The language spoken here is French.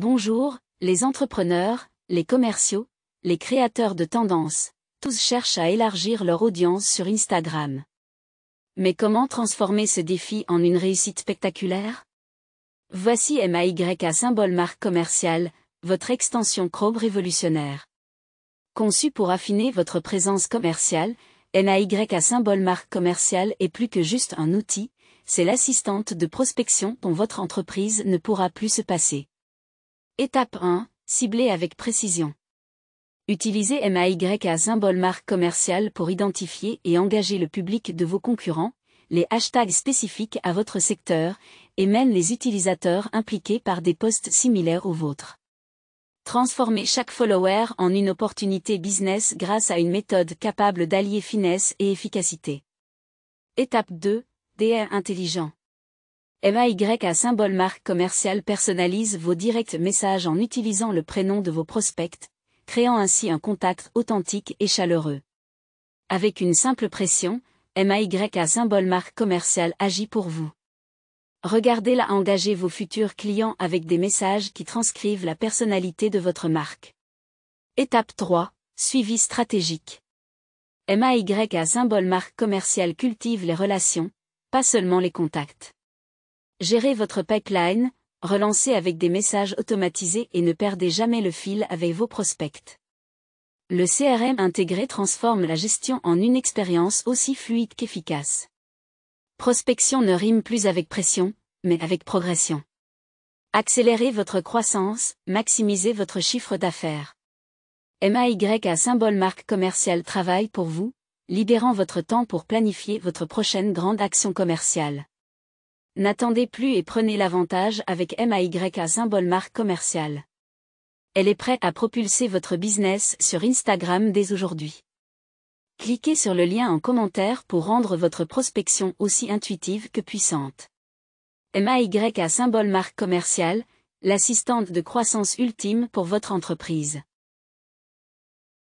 Bonjour, les entrepreneurs, les commerciaux, les créateurs de tendances, tous cherchent à élargir leur audience sur Instagram. Mais comment transformer ce défi en une réussite spectaculaire? Voici MAYA symbole marque commerciale, votre extension Chrome révolutionnaire. Conçu pour affiner votre présence commerciale, MAYA symbole marque commerciale est plus que juste un outil, c'est l'assistante de prospection dont votre entreprise ne pourra plus se passer. Étape 1. Cibler avec précision. Utilisez MAYA symbole marque commerciale pour identifier et engager le public de vos concurrents, les hashtags spécifiques à votre secteur, et même les utilisateurs impliqués par des posts similaires aux vôtres. Transformez chaque follower en une opportunité business grâce à une méthode capable d'allier finesse et efficacité. Étape 2. DA intelligent. MAYA symbole marque commerciale personnalise vos directs messages en utilisant le prénom de vos prospects, créant ainsi un contact authentique et chaleureux. Avec une simple pression, MAYA symbole marque commerciale agit pour vous. Regardez-la engager vos futurs clients avec des messages qui transcrivent la personnalité de votre marque. Étape 3. Suivi stratégique. MAYA symbole marque commerciale cultive les relations, pas seulement les contacts. Gérez votre pipeline, relancez avec des messages automatisés et ne perdez jamais le fil avec vos prospects. Le CRM intégré transforme la gestion en une expérience aussi fluide qu'efficace. Prospection ne rime plus avec pression, mais avec progression. Accélérez votre croissance, maximisez votre chiffre d'affaires. MAYA symbole marque commerciale travaille pour vous, libérant votre temps pour planifier votre prochaine grande action commerciale. N'attendez plus et prenez l'avantage avec MAYA symbole marque commerciale. Elle est prête à propulser votre business sur Instagram dès aujourd'hui. Cliquez sur le lien en commentaire pour rendre votre prospection aussi intuitive que puissante. MAYA symbole marque commerciale, l'assistante de croissance ultime pour votre entreprise.